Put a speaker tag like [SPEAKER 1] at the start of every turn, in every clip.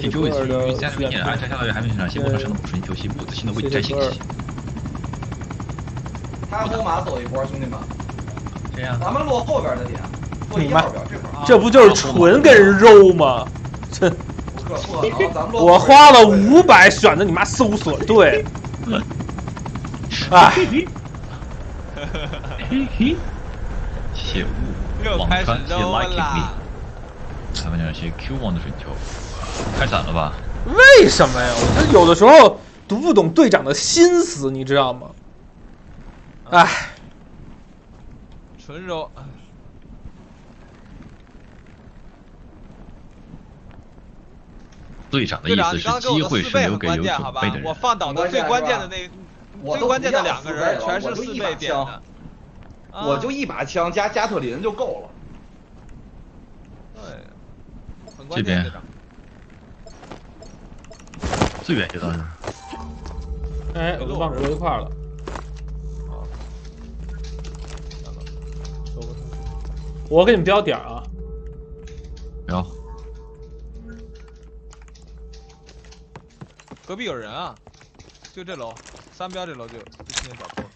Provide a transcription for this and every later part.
[SPEAKER 1] 请求委屈于三十年安全下到海面上，先不发生的补充休息，不自信的为摘星期。
[SPEAKER 2] 他五马走一波，兄弟们，
[SPEAKER 1] 这样，
[SPEAKER 2] 咱们落后边的点，落一号表这块儿。
[SPEAKER 3] 这不就是纯跟人揉吗？这我花了五百选的你妈搜索队，哎，
[SPEAKER 1] 谢物，
[SPEAKER 4] 又开始
[SPEAKER 1] 网传谢
[SPEAKER 4] 揉
[SPEAKER 1] Like Me，们讲些 Q 王的水球，开闪了吧？
[SPEAKER 3] 为什么呀？我这有的时候读不懂队长的心思，你知道吗？哎，
[SPEAKER 4] 纯柔，
[SPEAKER 1] 队长的，意思是机会是留给有准备的？人
[SPEAKER 4] 我。放倒的最关键的那最关键的两个人全是四倍点的
[SPEAKER 2] 我就一把枪加加特林就够了。
[SPEAKER 4] 对，很
[SPEAKER 1] 这边
[SPEAKER 4] 关键队长。
[SPEAKER 1] 最远这儿。
[SPEAKER 3] 哎，我们棒搁一块儿了。我给你们标点啊，
[SPEAKER 1] 然后
[SPEAKER 4] 隔壁有人啊，就这楼，三标这楼就有，就听见脚步了。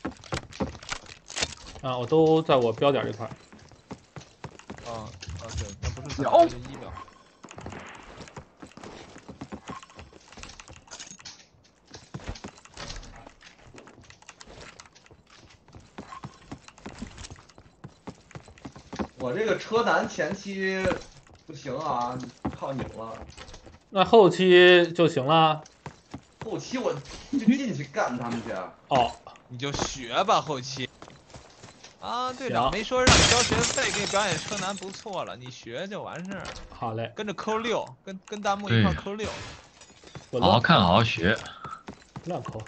[SPEAKER 3] 啊，我都在我标点这块。
[SPEAKER 4] 啊啊对，那不是三
[SPEAKER 1] 有
[SPEAKER 4] 标，是一标。
[SPEAKER 2] 我这个车男前期不行啊，靠你了。
[SPEAKER 3] 那后期就行了。
[SPEAKER 2] 后期我就进去干他们去。
[SPEAKER 3] 哦，
[SPEAKER 4] 你就学吧，后期。啊，队长
[SPEAKER 3] 行
[SPEAKER 4] 没说让你交学费，给你表演车男不错了，你学就完事儿，
[SPEAKER 3] 好嘞，
[SPEAKER 4] 跟着扣六，跟跟弹幕一块儿扣六。
[SPEAKER 1] 好好看，好好学。
[SPEAKER 3] 乱扣，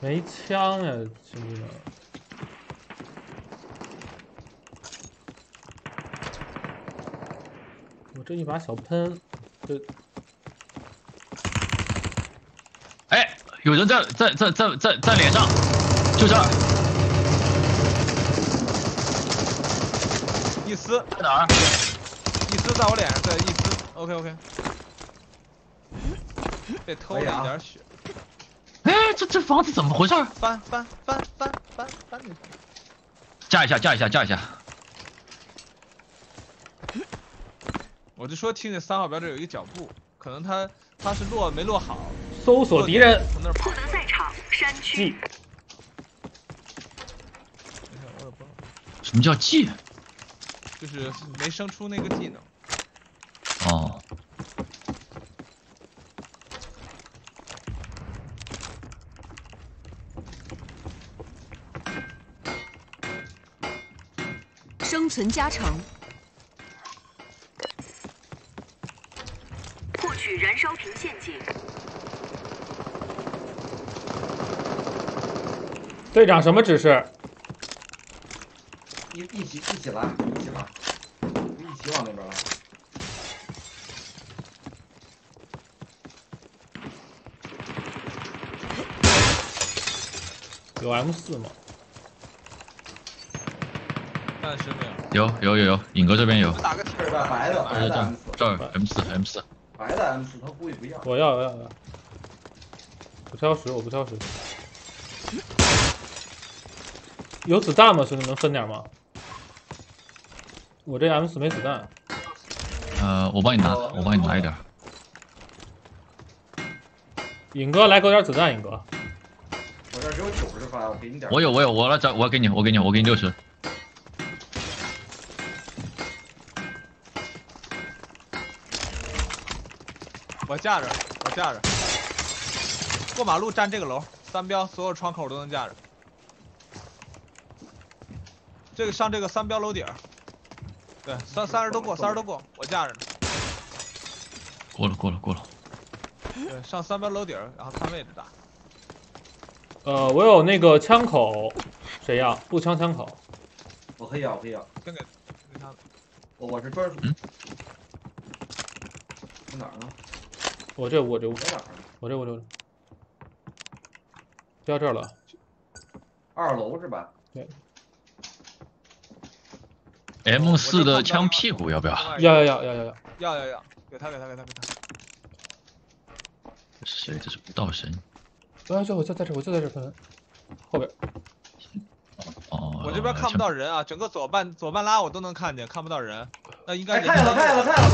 [SPEAKER 3] 没枪呀，兄弟们。这一把小喷，这
[SPEAKER 1] 哎，有人在在在在在在脸上，就这儿，
[SPEAKER 4] 一丝，
[SPEAKER 1] 在哪儿？
[SPEAKER 4] 一丝在我脸上，对，一丝，OK OK。被偷了一点血，
[SPEAKER 1] 哎，这这房子怎么回事儿？
[SPEAKER 4] 翻翻翻翻翻翻你！
[SPEAKER 1] 架一下，架一下，架一下。
[SPEAKER 4] 我就说听见三号标这有一个脚步，可能他他是落没落好，
[SPEAKER 3] 搜索敌人，
[SPEAKER 4] 从那儿跑
[SPEAKER 5] 不。能在场，山区。
[SPEAKER 1] 什么叫记？
[SPEAKER 4] 就是没生出那个技能。
[SPEAKER 1] 哦，
[SPEAKER 5] 生存加成。烧瓶陷阱。
[SPEAKER 3] 队长什么指示？
[SPEAKER 2] 一一起一起来，一起来，一起往那边来。
[SPEAKER 3] 有 M 四吗？
[SPEAKER 4] 暂时没有。
[SPEAKER 1] 有有有有，影哥这边有。
[SPEAKER 4] 打个
[SPEAKER 2] 这边白的，白的
[SPEAKER 1] 这儿
[SPEAKER 2] M 四，
[SPEAKER 1] 这儿 M 四 M 四，
[SPEAKER 2] 白的 M 四，他估计不要。
[SPEAKER 3] 我要我要我要，不挑食，我不挑食。有子弹吗？兄弟们，分点吗？我这 M 四没子弹。
[SPEAKER 1] 呃，我帮你拿，我帮你拿一点儿。
[SPEAKER 3] 尹哥来给我点子弹，尹哥。
[SPEAKER 2] 我这儿只有九十发，我给你点。
[SPEAKER 1] 我有我有，我来找，我给你，我给你，我给你六十。
[SPEAKER 4] 我架着，我架着。过马路站这个楼，三标所有窗口都能架着。这个上这个三标楼顶，对，三三十都过，三十都过，我架着呢。
[SPEAKER 1] 过了过了过了。
[SPEAKER 4] 对，上三标楼顶，然后看位置打。
[SPEAKER 3] 呃，我有那个枪口，谁要？步枪枪口。
[SPEAKER 2] 我可以要，我可以要。
[SPEAKER 4] 先给，给他。
[SPEAKER 2] 我我是专属。
[SPEAKER 1] 嗯
[SPEAKER 2] 在哪儿呢？
[SPEAKER 3] 我这我这？我这我这，掉这儿了。
[SPEAKER 2] 二楼是吧？
[SPEAKER 1] 对 M 四的枪屁股要不要？
[SPEAKER 3] 要要要要要要。
[SPEAKER 4] 要要要，给他给他给他给他。
[SPEAKER 1] 这是谁？这是武道神。
[SPEAKER 3] 哎，这我就在这，我就在这，可能后边。
[SPEAKER 1] 哦，
[SPEAKER 4] 我这边看不到人啊，整个左半左半拉我都能看见，看不到人。那应该
[SPEAKER 2] 看见了，看见了，看见了。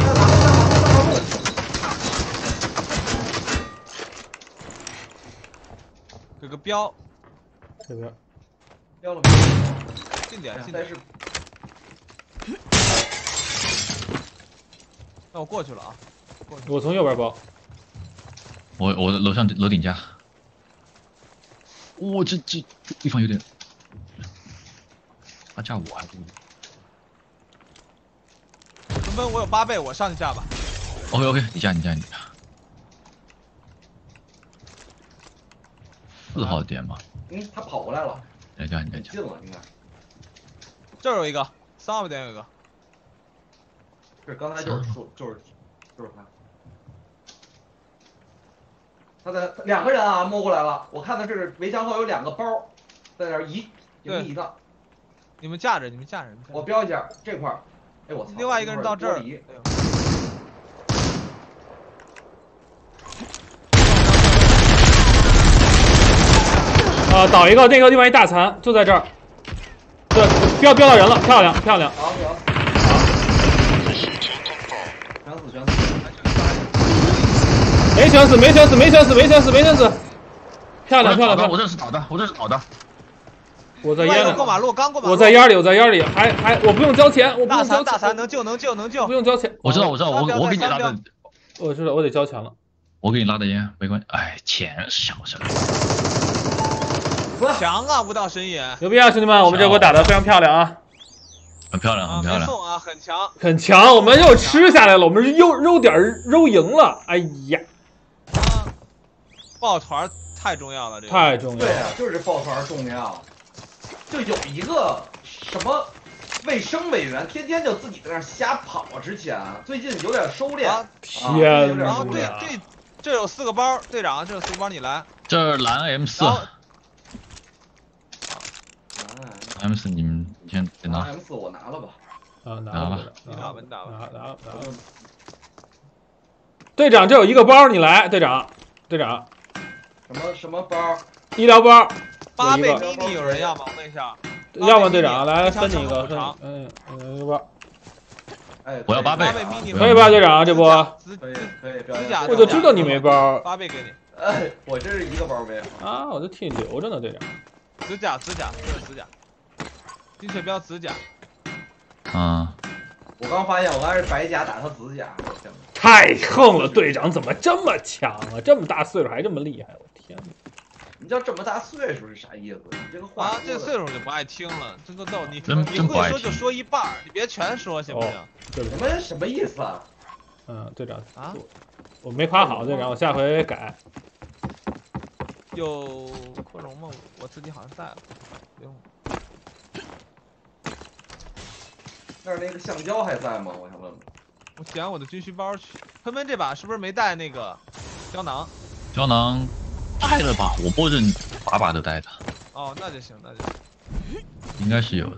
[SPEAKER 2] 看马路，看马路，看马路。
[SPEAKER 4] 有个标，
[SPEAKER 3] 这边
[SPEAKER 2] 标了，
[SPEAKER 4] 近点近点。
[SPEAKER 2] 但是
[SPEAKER 4] 那我过去了啊，过去。
[SPEAKER 3] 我从右边包，
[SPEAKER 1] 我我的楼上楼顶家。哇、这这这地方有点，他架我还不如。
[SPEAKER 4] 文奔，我有八倍，我上一架吧。
[SPEAKER 1] OK OK，你架你架你架。四号点嘛，
[SPEAKER 2] 嗯，他跑过来了，
[SPEAKER 1] 你来架你来架。
[SPEAKER 2] 进了，应该
[SPEAKER 4] 这儿有一个，三号点有一个。
[SPEAKER 2] 这刚才就是说就是就是他。他在两个人啊摸过来了，我看到这是围墙后有两个包，在那儿移，
[SPEAKER 4] 们架着，你们架着。你们架着
[SPEAKER 2] 我标一下这块儿，哎我操！
[SPEAKER 4] 另外一个人到这儿。
[SPEAKER 2] 玻璃
[SPEAKER 4] 哎呦
[SPEAKER 3] 啊，倒一个，那个另外一大残就在这儿，对，标标到人了，漂亮漂亮，
[SPEAKER 2] 好，有。全死全死！
[SPEAKER 3] 没全死，没全死，没全死，没全死，没全死，漂亮漂亮漂
[SPEAKER 1] 我，这是倒的，我这是倒的。
[SPEAKER 3] 我在烟里，
[SPEAKER 4] 过马路，刚过马路。
[SPEAKER 3] 我在烟里，我在烟里，还还我不用交钱，我不用交
[SPEAKER 4] 残大残
[SPEAKER 3] 钱，
[SPEAKER 4] 能救能救能救
[SPEAKER 3] 不。用交钱，
[SPEAKER 1] 我知道我知道，我我给你拉的，
[SPEAKER 3] 我知道我得交钱了，
[SPEAKER 1] 我给你拉的烟没关系。哎，钱是小事。
[SPEAKER 4] 强啊，无道神眼。
[SPEAKER 3] 牛逼啊，兄弟们，我们这波打得非常漂亮啊，
[SPEAKER 1] 很漂亮，
[SPEAKER 4] 啊，
[SPEAKER 1] 很漂亮。
[SPEAKER 4] 啊，很强。
[SPEAKER 3] 很强，我们又吃下来了，我们是又肉点儿揉赢了，哎呀，
[SPEAKER 4] 啊，抱团儿太重要了，这个。
[SPEAKER 3] 太重要了，
[SPEAKER 2] 对啊，就是抱团重要。就有一个什么卫生委员，天天就自己在那瞎跑。之前最近有点收敛。
[SPEAKER 4] 啊
[SPEAKER 3] 天
[SPEAKER 4] 然后对
[SPEAKER 3] 哪，
[SPEAKER 4] 对，这有四个包，队长，这有四个包，你来。
[SPEAKER 1] 这是蓝 M 四
[SPEAKER 4] 然后
[SPEAKER 1] ，M 四你们先先拿。
[SPEAKER 2] M 四我拿了吧。
[SPEAKER 3] 啊，拿
[SPEAKER 1] 拿吧
[SPEAKER 3] 了，
[SPEAKER 4] 你打吧，你打吧。
[SPEAKER 3] 拿拿拿了。队长，这有一个包，你来，队长，队长，
[SPEAKER 2] 什么什么包？
[SPEAKER 3] 医疗包，
[SPEAKER 4] 八倍
[SPEAKER 3] 有一个
[SPEAKER 4] mini 有人要吗？我问一下。
[SPEAKER 3] 要吗队长来分你一个，分
[SPEAKER 4] 补偿
[SPEAKER 3] 嗯嗯，一个包，
[SPEAKER 2] 哎，
[SPEAKER 1] 我要八倍
[SPEAKER 4] 八倍 mini
[SPEAKER 3] 可以吧，队长，这波
[SPEAKER 4] 紫
[SPEAKER 2] 可以可以，
[SPEAKER 4] 指甲
[SPEAKER 3] 我就知道你没包
[SPEAKER 4] 八倍给你，
[SPEAKER 2] 哎，我这是一个包没有。
[SPEAKER 3] 啊，我就替你留着呢，队长。
[SPEAKER 4] 指甲指甲这是指甲，金雀标紫甲，
[SPEAKER 1] 啊，
[SPEAKER 2] 我刚发现我刚是白甲打他紫甲，天哪！
[SPEAKER 3] 太横了，队长怎么这么强啊？这么大岁数还这么厉害，我天哪！
[SPEAKER 2] 你知道这么大岁数是啥意思？你这个话
[SPEAKER 4] 这岁数就不爱听了，真够逗。你
[SPEAKER 1] 真
[SPEAKER 4] 你
[SPEAKER 1] 真不爱听
[SPEAKER 4] 会说就说一半，你别全说行不行？
[SPEAKER 3] 对不起，
[SPEAKER 2] 你们什么意思啊？
[SPEAKER 3] 嗯，队长
[SPEAKER 4] 啊，
[SPEAKER 3] 我我没夸好，队长，我下回改。
[SPEAKER 4] 有扩容吗？我自己好像带了，不用。
[SPEAKER 2] 那儿那个橡胶还在吗？我想问问。
[SPEAKER 4] 我捡我的军需包去。喷喷这把是不是没带那个胶囊？
[SPEAKER 1] 胶囊带了吧？我保证把把都带的，
[SPEAKER 4] 哦，那就行，那就行。
[SPEAKER 1] 应该是有的。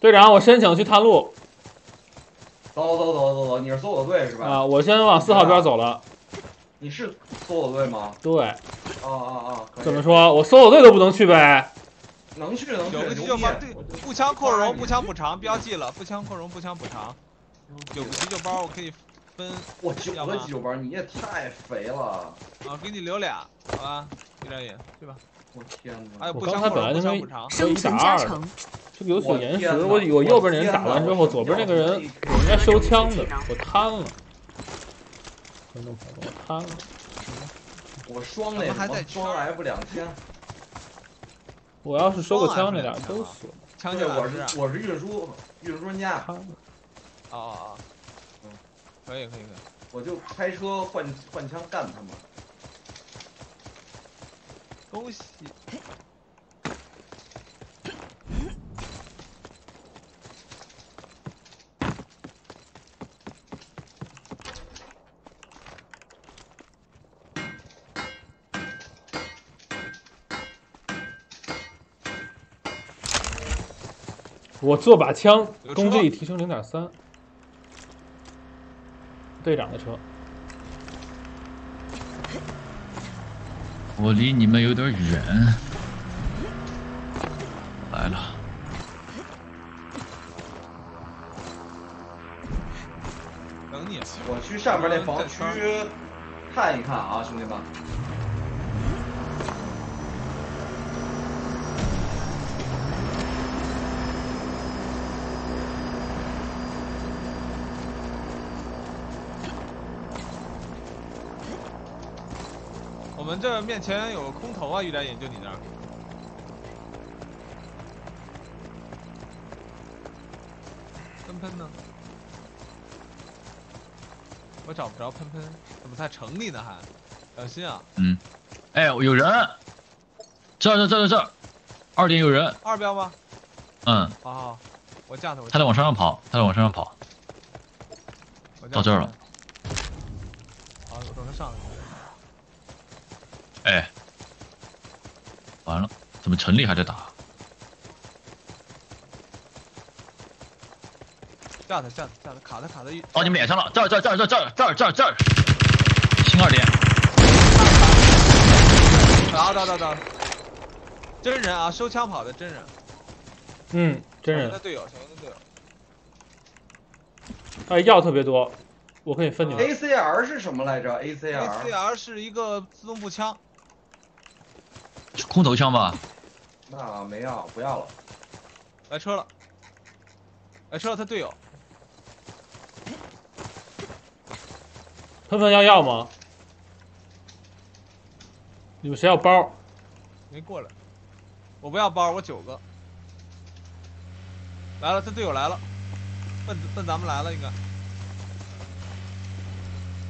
[SPEAKER 3] 队长，我申请去探路
[SPEAKER 2] 走走走走走，你是搜索队是吧？
[SPEAKER 3] 啊，我先往四号边走了。
[SPEAKER 2] 你是搜索队吗？
[SPEAKER 3] 对，
[SPEAKER 2] 啊啊啊！
[SPEAKER 3] 怎么？说？我搜索队都不能去呗？
[SPEAKER 2] 能去能去，
[SPEAKER 4] 有个急救包，对，步枪扩容，步枪补偿标记了，步枪扩容，步枪补偿。有个急救包，我可以分
[SPEAKER 2] 我九个急救包，你也太肥了！
[SPEAKER 4] 啊，给你留俩，好吧？一两眼，去吧？
[SPEAKER 2] 我天哪！
[SPEAKER 4] 还有
[SPEAKER 3] 我刚才
[SPEAKER 4] 步枪扩容，
[SPEAKER 3] 本来
[SPEAKER 4] 枪补偿。
[SPEAKER 5] 生存加成，
[SPEAKER 3] 这个有所延时，
[SPEAKER 2] 我
[SPEAKER 3] 我我右边那人打完之后，左边那个人
[SPEAKER 2] 我
[SPEAKER 3] 我应该收枪的，我贪了。我贪了。
[SPEAKER 2] 我双那
[SPEAKER 4] 咱们还在
[SPEAKER 2] 什么双 F 两千，
[SPEAKER 3] 我要是收个枪，这俩都死了。
[SPEAKER 4] 枪械，我。
[SPEAKER 2] 是我是运输运输专家，
[SPEAKER 3] 贪了。
[SPEAKER 4] 哦哦哦。
[SPEAKER 2] 嗯，
[SPEAKER 4] 可以可以可以。
[SPEAKER 2] 我就开车换换枪干他们。
[SPEAKER 4] 恭喜！
[SPEAKER 3] 我做把枪攻击力提升零点三。队长的车。
[SPEAKER 1] 我离你们有点远。来了，
[SPEAKER 4] 等你。
[SPEAKER 2] 我去上面那房区看一看啊，兄弟们。
[SPEAKER 4] 们这面前有个空投啊，玉点眼就你那儿。喷喷呢？我找不着喷喷，怎么在城里呢还？小心啊！
[SPEAKER 1] 嗯，哎，有人，这儿这儿这儿这儿，二点有人，
[SPEAKER 4] 二标吗？
[SPEAKER 1] 嗯，
[SPEAKER 4] 好好，我架他，
[SPEAKER 1] 他在往山上跑，他在往山上跑，到这儿了。
[SPEAKER 4] 好，我等他上来。
[SPEAKER 1] 哎，完了，怎么陈丽还在打？
[SPEAKER 4] 炸他，炸他，炸他，卡他，卡他一。
[SPEAKER 1] 到你们脸上了，这儿这儿这儿这儿这儿这儿这儿这儿，新二点，
[SPEAKER 4] 打打打打，真人啊，收枪跑的真人，
[SPEAKER 3] 嗯，真人。
[SPEAKER 4] 队友，小心他队友。
[SPEAKER 3] 哎，药特别多，我可以分你们。
[SPEAKER 2] ACR 是什么来着？ACR
[SPEAKER 4] ACR 是一个自动步枪，
[SPEAKER 1] 空投枪吧？
[SPEAKER 2] 那没要，不要了。
[SPEAKER 4] 来车了，来车了，他队友。
[SPEAKER 3] 喷喷要要吗？你们谁要包？
[SPEAKER 4] 没过来，我不要包，我九个。来了，他队友来了，奔奔咱们来了，应该。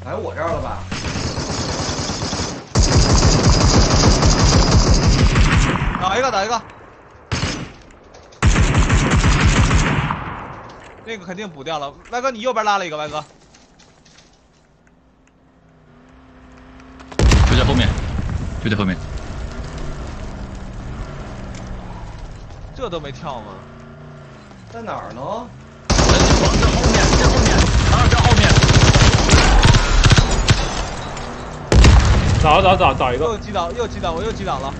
[SPEAKER 2] 来我这儿了吧？
[SPEAKER 4] 打一个，打一个。那个肯定补掉了，歪哥，你右边拉了一个，歪哥。
[SPEAKER 1] 就在后面，就在后面。
[SPEAKER 4] 这都没跳吗？
[SPEAKER 2] 在哪儿呢？
[SPEAKER 1] 往这后面，这后面，啊，这后面，
[SPEAKER 3] 找找找找一个。
[SPEAKER 4] 又击倒，又击倒，我又击倒了。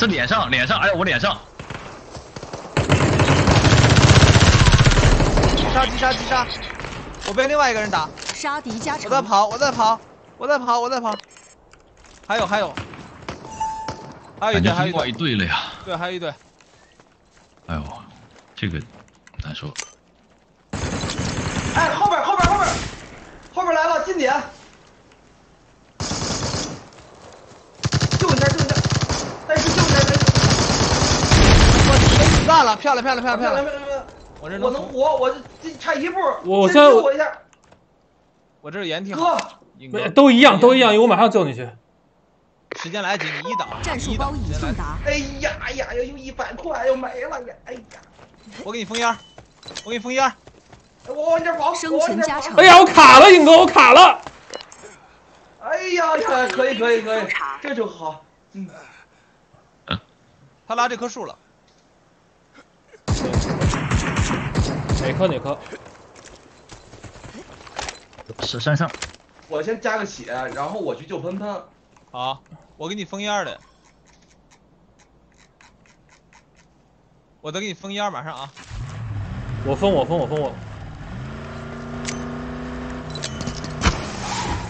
[SPEAKER 1] 这脸上，脸上，哎呀，我脸上，
[SPEAKER 4] 击杀，击杀，击杀！我被另外一个人打，
[SPEAKER 5] 杀敌加成。
[SPEAKER 4] 我在跑，我在跑，我在跑，我在跑。还有，还有，还有一队，还有一，队
[SPEAKER 1] 了呀。
[SPEAKER 4] 对，还有一队。
[SPEAKER 1] 哎呦，这个难受。
[SPEAKER 2] 哎，后边后边后边，后边来了，近点。救你这儿，救你这儿，但是救你这儿，
[SPEAKER 4] 我没子弹了，漂亮，漂亮，漂亮，漂亮！
[SPEAKER 2] 漂亮漂亮！
[SPEAKER 4] 我这能，
[SPEAKER 2] 我能活，我这差一步。
[SPEAKER 3] 我先
[SPEAKER 2] 救我一下，
[SPEAKER 4] 我这是掩挺好。
[SPEAKER 2] 哥。
[SPEAKER 3] 都一样，都一样，我马上救你去。
[SPEAKER 4] 时间来得及，你一倒，
[SPEAKER 5] 战术包已送达。
[SPEAKER 2] 哎呀哎呀，又一百块又没了呀！哎呀，
[SPEAKER 4] 我给你封烟，我给你封烟儿。
[SPEAKER 2] 我往这跑，
[SPEAKER 5] 生存加成
[SPEAKER 3] 哎呀，我卡了，影哥，我卡了。
[SPEAKER 2] 哎呀呀，可以可以可以，这就好。嗯，
[SPEAKER 4] 他拉这棵树了，
[SPEAKER 3] 哪颗哪颗？
[SPEAKER 1] 是山上，
[SPEAKER 2] 我先加个血，然后我去救喷喷。
[SPEAKER 4] 好，我给你封烟儿的。我再给你封烟儿，马上啊！
[SPEAKER 3] 我封我封我封我。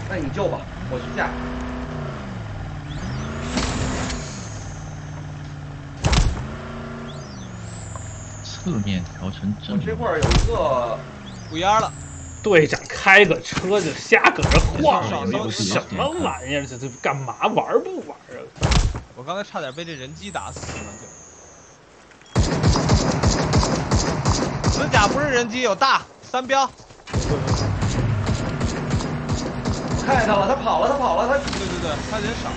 [SPEAKER 2] 那你救吧，我去架。
[SPEAKER 1] 侧面调成
[SPEAKER 2] 我
[SPEAKER 1] 正
[SPEAKER 2] 这块儿有一个，
[SPEAKER 4] 乌鸦了，
[SPEAKER 3] 队长开个车就瞎搁这晃什么玩意儿？这这干嘛玩不玩啊？
[SPEAKER 4] 我刚才差点被这人机打死了就。死甲不是人机，有大三标。
[SPEAKER 2] 看见他了，他跑了，他跑了，他
[SPEAKER 4] 对对对，他人少。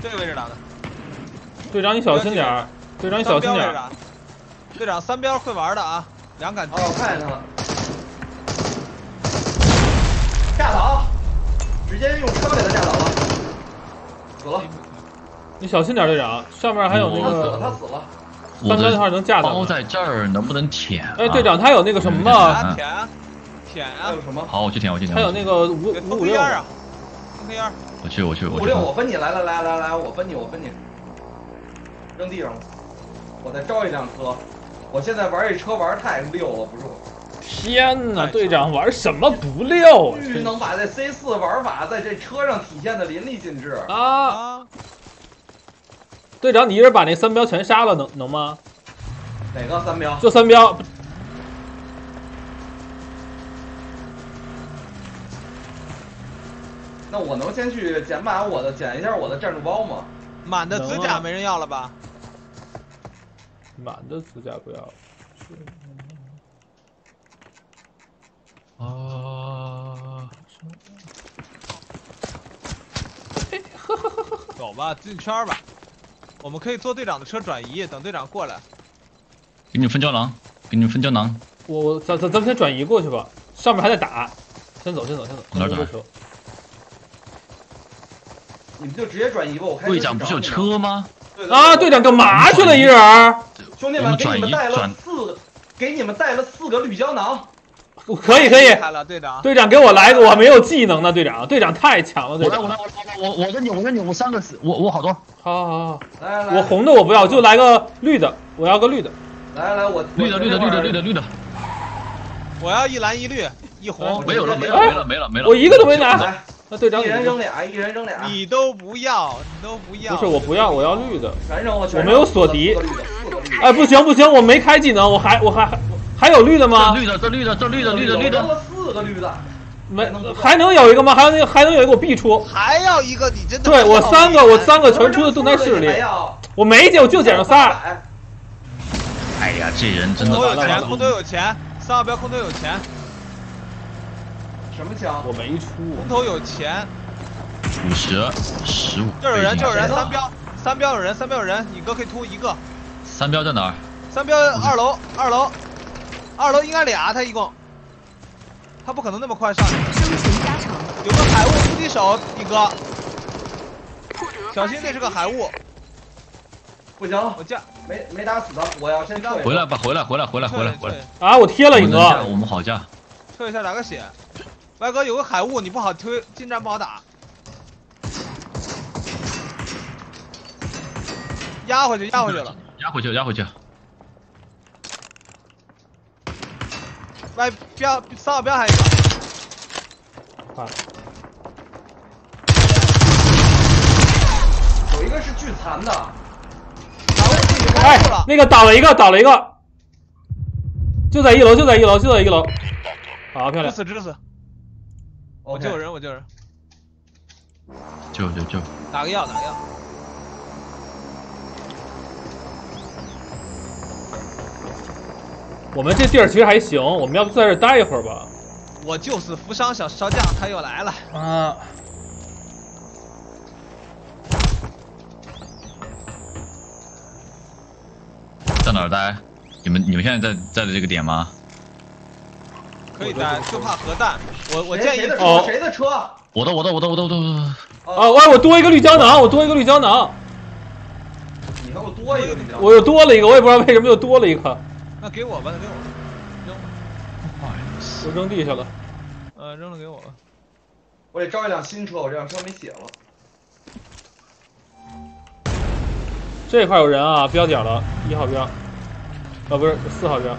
[SPEAKER 4] 这个位置打的，
[SPEAKER 3] 队长你小心点儿，队长你小心点儿。
[SPEAKER 4] 队长三标会玩的啊，两杆
[SPEAKER 2] 哦，我看见他了，架倒，直接用车给他架倒了，死了。
[SPEAKER 3] 你小心点，队长，上面还有那
[SPEAKER 2] 他死了，
[SPEAKER 3] 个
[SPEAKER 2] 他死了。
[SPEAKER 3] 三标的话能架咱们。
[SPEAKER 1] 包在这儿，能不能舔啊？
[SPEAKER 3] 哎，队长，他有那个什么
[SPEAKER 1] 啊
[SPEAKER 3] 吗？
[SPEAKER 4] 舔啊舔啊
[SPEAKER 2] 还有，什么？
[SPEAKER 1] 好，我去舔，我去舔。
[SPEAKER 3] 还有那个五
[SPEAKER 4] 给
[SPEAKER 3] 五五六
[SPEAKER 4] 封黑烟啊，封黑烟。
[SPEAKER 1] 我去，我去，我去。
[SPEAKER 2] 五六，我分你，来来来来来，我分你，我分你，扔地上了。我再招一辆车，我现在玩这车玩太溜了，不是我。
[SPEAKER 3] 天哪，队长玩什么不溜啊？
[SPEAKER 2] 终于能把这 C 四玩法在这车上体现的淋漓尽致。
[SPEAKER 3] 啊！
[SPEAKER 4] 啊，
[SPEAKER 3] 队长，你一人把那三标全杀了，能能吗？
[SPEAKER 2] 哪个三标？
[SPEAKER 3] 就三标，
[SPEAKER 2] 那我能先去捡满我的，捡一下我的战术包吗？
[SPEAKER 4] 满的指
[SPEAKER 3] 能啊
[SPEAKER 4] 甲没人要了吧？
[SPEAKER 3] 满的指甲不要。
[SPEAKER 1] 啊，
[SPEAKER 4] 走吧，进圈吧。我们可以坐队长的车转移，等队长过来。
[SPEAKER 1] 给你们分胶囊，给你们分胶囊。
[SPEAKER 3] 我我咱咱咱们先转移过去吧，上面还在打，先走先走先走。
[SPEAKER 1] 哪儿打
[SPEAKER 3] 先走
[SPEAKER 2] 你们就直接转移吧，我开车
[SPEAKER 1] 队长不是有？车吗？
[SPEAKER 3] 啊，队长干嘛去了？一人儿？
[SPEAKER 2] 兄弟们，给你们带了
[SPEAKER 1] 转
[SPEAKER 2] 四个，给你们带了四个绿胶囊。
[SPEAKER 3] 可以可以
[SPEAKER 4] 队长。
[SPEAKER 3] 队长给我来个，我没有技能的队长，队长太强了，队长。
[SPEAKER 1] 我来，我来我我跟你，我跟你，我三个死，我我好多。
[SPEAKER 3] 好好好，
[SPEAKER 2] 来来来，
[SPEAKER 3] 我红的我不要，就来个绿的，我要个绿的。
[SPEAKER 2] 来来我
[SPEAKER 1] 绿的，绿的，绿的，绿的，。绿的，
[SPEAKER 4] 我要一蓝一绿一红，
[SPEAKER 1] 没有了，没了，
[SPEAKER 3] 哎
[SPEAKER 1] 没了，没了，没了。
[SPEAKER 3] 我一个都没拿。
[SPEAKER 2] 来，
[SPEAKER 3] 那队长
[SPEAKER 2] 一人扔俩，一人扔俩，
[SPEAKER 4] 你都不要，你都不要。
[SPEAKER 3] 不是我不要，我要绿的。
[SPEAKER 2] 全扔了，全
[SPEAKER 3] 我没有锁敌。哎，不行不行，我没开技能，我还我还还有绿的吗
[SPEAKER 1] 这？绿的，这绿的，这绿的，绿的，绿的。
[SPEAKER 2] 四个绿的。
[SPEAKER 3] 没，还能有一个吗？还有那个还能有一个我必出。
[SPEAKER 4] 还要一个，你真的
[SPEAKER 3] 对我三个，我三个全出的动态室里
[SPEAKER 2] 还，要
[SPEAKER 3] 我没捡，我就捡了仨。
[SPEAKER 2] 百
[SPEAKER 1] 哎呀，这人真的
[SPEAKER 4] 空投有钱，空投有钱，三号标空投有钱，
[SPEAKER 2] 什么枪？
[SPEAKER 3] 我没出。
[SPEAKER 4] 空投有钱。
[SPEAKER 1] 五十，十五。
[SPEAKER 4] 这有人，这有人，三标，三标有人，三标有人，你哥可以突一个。
[SPEAKER 1] 三标在哪儿？
[SPEAKER 4] 三标二楼，二楼，二楼应该俩，他一共，他不可能那么快上去。
[SPEAKER 5] 生存加成，
[SPEAKER 4] 有个海雾突击手，一哥，小心那是个海雾，
[SPEAKER 2] 不行，
[SPEAKER 4] 我架，
[SPEAKER 2] 没没打死他，我要先
[SPEAKER 1] 回来吧，回来，回来，回来，回来，回来。
[SPEAKER 3] 啊，我贴了一
[SPEAKER 1] 我们能架
[SPEAKER 3] 个。
[SPEAKER 1] 我们好架。
[SPEAKER 4] 撤一下打个血。歪哥有个海雾，你不好推，近战不好打。压回去，压回去了。
[SPEAKER 1] 压回去，压回去。
[SPEAKER 4] 歪标三号标还有一个，
[SPEAKER 3] 啊，
[SPEAKER 2] 有一个是巨残的，
[SPEAKER 3] 哎。那个倒了一个，倒了一个，就在一楼，就在一楼，就在一楼。好，漂亮。
[SPEAKER 4] 知死知死，我救人，我救人，
[SPEAKER 1] 救救救！
[SPEAKER 4] 打个药，打个药。
[SPEAKER 3] 我们这地儿其实还行，我们要不在这待一会儿吧？
[SPEAKER 4] 我救死扶伤小少将，他又来了。
[SPEAKER 3] 啊，
[SPEAKER 1] 在哪儿待？你们你们现在在在的这个点吗？
[SPEAKER 4] 可以单，就怕核弹。我我建议
[SPEAKER 2] 谁谁的
[SPEAKER 3] 哦
[SPEAKER 2] 车？谁的车？
[SPEAKER 1] 我的我的我的我的我的我的。
[SPEAKER 3] 啊，
[SPEAKER 2] 哦，
[SPEAKER 3] 我我多一个绿胶囊，我多一个绿胶囊，
[SPEAKER 2] 你看我多一个绿胶囊。
[SPEAKER 3] 我又多了一个，我也不知道为什么又多了一个，
[SPEAKER 4] 那给我吧，那给我吧，扔，
[SPEAKER 3] 我扔地下了。
[SPEAKER 4] 呃，扔了给我吧。
[SPEAKER 2] 我得招一辆新车，我这辆车没血了。
[SPEAKER 3] 这块有人啊，标点了，一号标，啊不是四号标。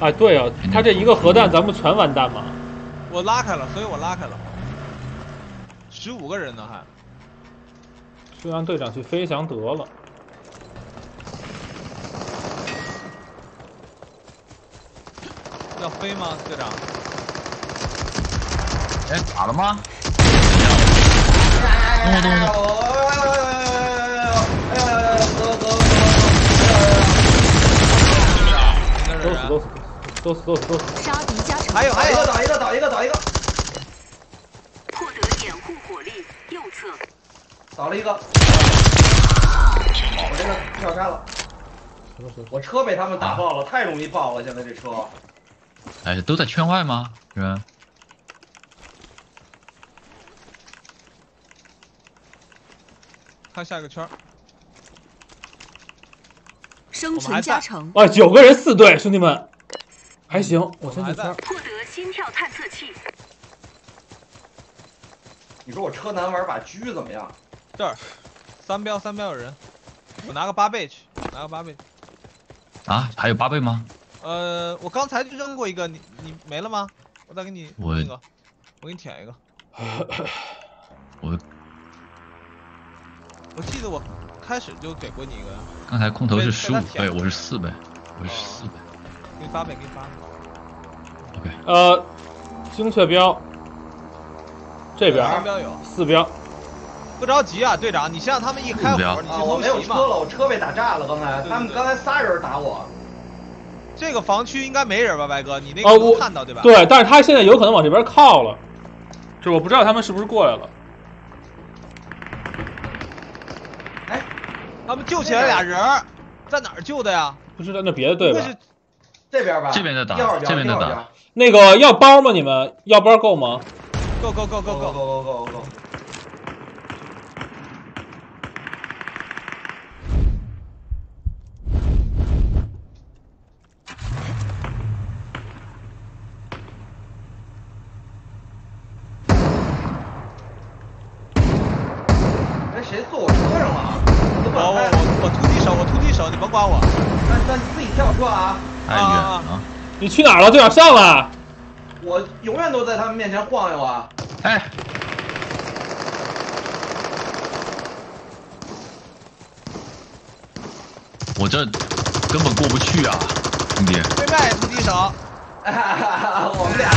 [SPEAKER 3] 哎，对啊，他这一个核弹咱们全完蛋吗？
[SPEAKER 4] 我拉开了，所以我拉开了。十五个人呢还，
[SPEAKER 3] 就让队长去飞翔得了。
[SPEAKER 4] 要飞吗，队长？
[SPEAKER 1] 哎，打了吗？
[SPEAKER 3] 都死都都！
[SPEAKER 5] 杀敌加成，
[SPEAKER 4] 还有还有，
[SPEAKER 2] 一个倒一个倒一个倒一个
[SPEAKER 5] 获得掩护火力右侧，
[SPEAKER 2] 倒了一个，我这个跳山了？我车被他们打爆了，太容易爆了，现在这车。
[SPEAKER 1] 哎，都在圈外吗？人？
[SPEAKER 4] 看下一个圈儿，
[SPEAKER 5] 生存加成，
[SPEAKER 3] 啊，九个人四队，兄弟们，还行，我先
[SPEAKER 4] 还在
[SPEAKER 3] 进圈。
[SPEAKER 5] 获得心跳探测器，
[SPEAKER 2] 你说我车难玩把狙怎么样？
[SPEAKER 4] 这儿，三标三标有人，我拿个八倍去，拿个八倍。
[SPEAKER 1] 啊，还有八倍吗？
[SPEAKER 4] 呃，我刚才就扔过一个，你你没了吗？我再给你
[SPEAKER 1] 我
[SPEAKER 4] 那个，我给你舔一个。
[SPEAKER 1] 我
[SPEAKER 4] 我记得我开始就给过你一个，
[SPEAKER 1] 刚才空投是
[SPEAKER 4] 被
[SPEAKER 1] 十五倍，我是四倍，我是四倍。
[SPEAKER 4] 给你发呗，给你发。
[SPEAKER 1] OK，
[SPEAKER 3] 呃，精确标，这边儿
[SPEAKER 4] 三标有，
[SPEAKER 3] 四标，
[SPEAKER 4] 不着急啊，队长，你先让他们一开火，你去
[SPEAKER 2] 啊，我
[SPEAKER 4] 偷袭嘛。
[SPEAKER 2] 没有车了，我车被打炸了。刚才他们刚才仨人打我，
[SPEAKER 4] 这个房区应该没人吧，白哥？你那个能看到对吧？
[SPEAKER 3] 对，但是他现在有可能往这边靠了，就我不知道他们是不是过来了。
[SPEAKER 2] 哎，
[SPEAKER 4] 他们救起来俩人儿，在哪儿救的呀？
[SPEAKER 3] 不知道那别的队吧
[SPEAKER 4] 不会是？
[SPEAKER 2] 这边吧，
[SPEAKER 1] 这边在打这边在打
[SPEAKER 3] 那个要包吗？你们要包够吗
[SPEAKER 4] ？go go go go
[SPEAKER 2] go
[SPEAKER 4] go？go
[SPEAKER 2] go go go。哎，谁坐我车上了啊？我都不
[SPEAKER 4] 我我
[SPEAKER 2] 敢开。
[SPEAKER 4] 我我突击手，我突击手，你甭管我。
[SPEAKER 2] 那那你自己跳车啊！
[SPEAKER 1] 太远
[SPEAKER 4] 啊
[SPEAKER 1] 了。
[SPEAKER 3] 你去哪儿了？队长上来！
[SPEAKER 2] 我永远都在他们面前晃悠啊！
[SPEAKER 1] 哎，我这根本过不去啊，兄弟。
[SPEAKER 4] 对面也不敌手，
[SPEAKER 2] 我们俩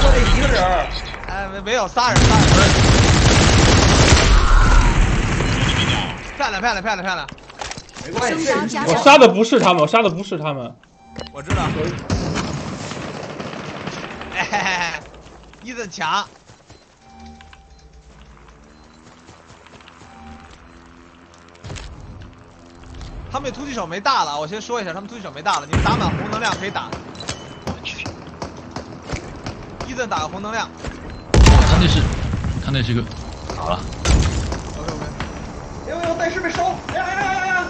[SPEAKER 2] 就这一个人儿，
[SPEAKER 4] 哎，没没有仨人，仨人。漂亮漂亮漂亮漂亮，
[SPEAKER 2] 没关系，
[SPEAKER 3] 我杀的不是他们，我杀的不是他们。
[SPEAKER 4] 我知道。哎嘿嘿嘿，伊森强。他们突击手没大了，我先说一下，他们突击手没大了，你们打满红能量可以打。
[SPEAKER 1] 我去，
[SPEAKER 4] 伊森打个红能量
[SPEAKER 1] 他那是，他那是个，好了
[SPEAKER 4] ，，OK OK。
[SPEAKER 2] 哎呦呦，带师被收！哎呀哎呀哎呀！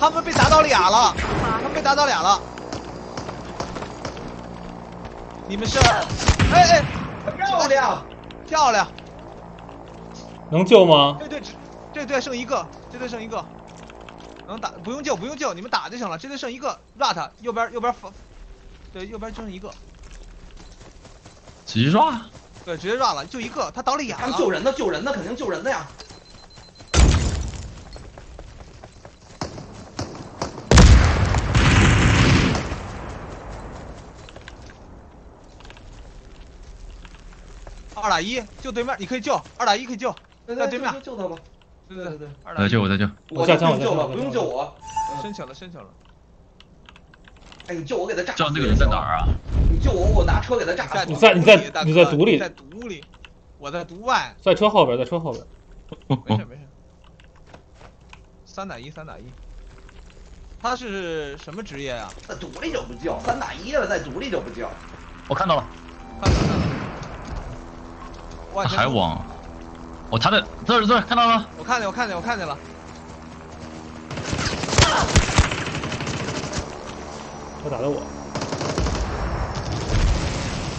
[SPEAKER 4] 他们被打倒俩了，他们被打倒俩了。你们是，哎哎，
[SPEAKER 2] 漂亮！
[SPEAKER 4] 漂亮！
[SPEAKER 3] 能救吗？
[SPEAKER 4] 这队只，这队剩一个，这队剩一个，能打，不用救，不用救，你们打就行了。这队剩一个，rat 右边右边放，对，右边就剩一个，
[SPEAKER 1] 直接抓。
[SPEAKER 4] 对，直接 rat 了，就一个，他倒俩了。
[SPEAKER 2] 他们救人的，救人的，肯定救人的呀！
[SPEAKER 4] 二打一，救对面，你可以救，二打一可以救，
[SPEAKER 2] 对
[SPEAKER 4] 在对面
[SPEAKER 2] 就就他吧。
[SPEAKER 4] 对对
[SPEAKER 2] 对对，
[SPEAKER 4] 二打一，
[SPEAKER 1] 我在救，我再救。
[SPEAKER 2] 我就
[SPEAKER 3] 下枪
[SPEAKER 2] 不用救了，不用救我。
[SPEAKER 4] 申请了，申请了。
[SPEAKER 2] 哎，你救我给他炸死
[SPEAKER 1] 知道那个人在哪儿啊？
[SPEAKER 2] 你救我，我拿车给他炸死。
[SPEAKER 3] 你在你在你在毒里
[SPEAKER 4] 在毒里，我在毒外，
[SPEAKER 3] 在车后边，在车后边。
[SPEAKER 4] 没事没事。三打一，三打一。他是什么职业啊、
[SPEAKER 2] 在毒里就不救，三打一了，在毒里就不救。
[SPEAKER 1] 我看到了。
[SPEAKER 4] 哇，
[SPEAKER 1] 他
[SPEAKER 4] 这
[SPEAKER 1] 还往，哦，他的这儿这儿看到了，
[SPEAKER 4] 我看见，我看见，我看见了。
[SPEAKER 3] 他打的我，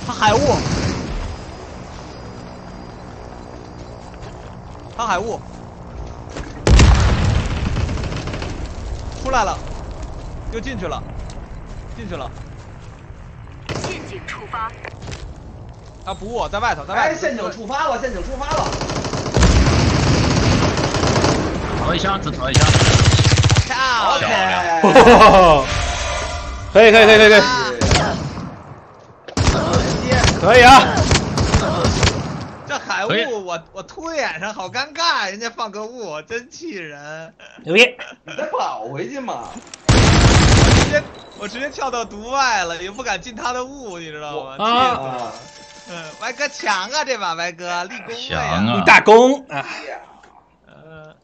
[SPEAKER 4] 他海雾，他海雾，出来了，又进去了，进去了。
[SPEAKER 5] 陷阱触发，
[SPEAKER 4] 他补我在外头，在外。
[SPEAKER 2] 陷阱触发了，陷阱触发了。
[SPEAKER 1] 投一箱，只投一箱。
[SPEAKER 4] 漂亮。
[SPEAKER 3] 可以可以可以可以可以可以啊！
[SPEAKER 4] 这海雾，我我突脸上好尴尬，人家放个雾，真气人。
[SPEAKER 3] 牛逼！
[SPEAKER 2] 你再跑回去嘛。
[SPEAKER 4] 直接我直接跳到毒外了，也不敢进他的雾，你知道吗？
[SPEAKER 3] 啊
[SPEAKER 2] 啊，
[SPEAKER 4] 嗯，歪哥强啊，这把歪哥立功了
[SPEAKER 1] 强
[SPEAKER 4] 呀。
[SPEAKER 1] 啊
[SPEAKER 3] 立大功啊！
[SPEAKER 4] 呃，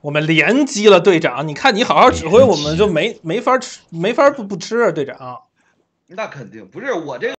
[SPEAKER 3] 我们连击了队长，你看你好好指挥，我们就没没法吃，没法不不吃啊，队长。
[SPEAKER 2] 那肯定不是我这个。